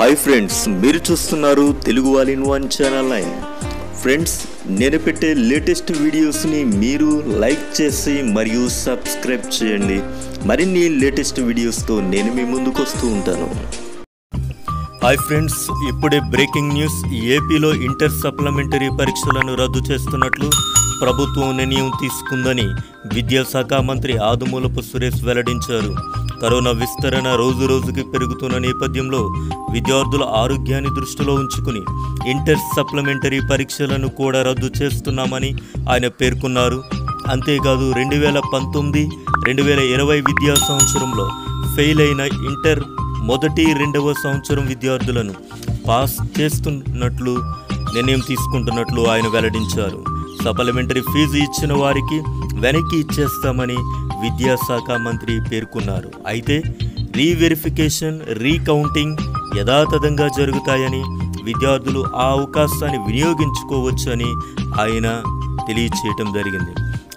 Hi friends మీరు చూస్తున్నారు Telugu all in one channel line friends నేను పెట్టే లేటెస్ట్ వీడియోస్ని మీరు లైక్ చేసి మరియు సబ్స్క్రైబ్ చేయండి. మరిన్ని లేటెస్ట్ వీడియోస్తో నేను మీ ముందుకు వస్తూ ఉంటాను. హాయ్ ఫ్రెండ్స్ ఇప్పుడే బ్రేకింగ్ న్యూస్ ఏపీలో ఇంటర్ సప్లిమెంటరీ పరీక్షలను రద్దు చేస్తున్నట్లు ప్రభుత్వం నిర్ణయం తీసుకుందని విద్యాశాఖ మంత్రి ఆదుమూలపు సురేష్ వెల్లడించారు. కరోనా విస్తరణ రోజు రోజుకి పెరుగుతున్న నేపథ్యంలో విద్యార్థుల ఆరోగ్యాన్ని దృష్టిలో ఉంచుకుని ఇంటర్ సప్లిమెంటరీ పరీక్షలను కూడా రద్దు చేస్తున్నామని ఆయన పేర్కొన్నారు. అంతేకాదు రెండు వేల పంతొమ్మిది రెండు వేల ఇరవై విద్యా సంవత్సరంలో ఫెయిల్ అయిన ఇంటర్ మొదటి రెండవ సంవత్సరం విద్యార్థులను పాస్ చేస్తున్నట్లు నిర్ణయం తీసుకుంటున్నట్లు ఆయన వెల్లడించారు. సప్లిమెంటరీ ఫీజు ఇచ్చిన వారికి వెనక్కి ఇచ్చేస్తామని విద్యాశాఖ మంత్రి పేర్కొన్నారు. అయితే రీవెరిఫికేషన్ రీకౌంటింగ్ యథాతథంగా జరుగుతాయని విద్యార్థులు ఆ అవకాశాన్ని వినియోగించుకోవచ్చని ఆయన తెలియచేయటం జరిగింది.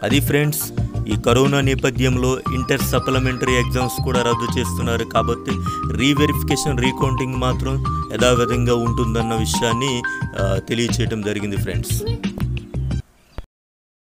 అది ఫ్రెండ్స్ ఈ కరోనా నేపథ్యంలో ఇంటర్ సప్లిమెంటరీ ఎగ్జామ్స్ కూడా రద్దు చేస్తున్నారు కాబట్టి రీవెరిఫికేషన్ రీకౌంటింగ్ మాత్రం యథావిధంగా ఉంటుందన్న విషయాన్ని తెలియచేయటం జరిగింది ఫ్రెండ్స్.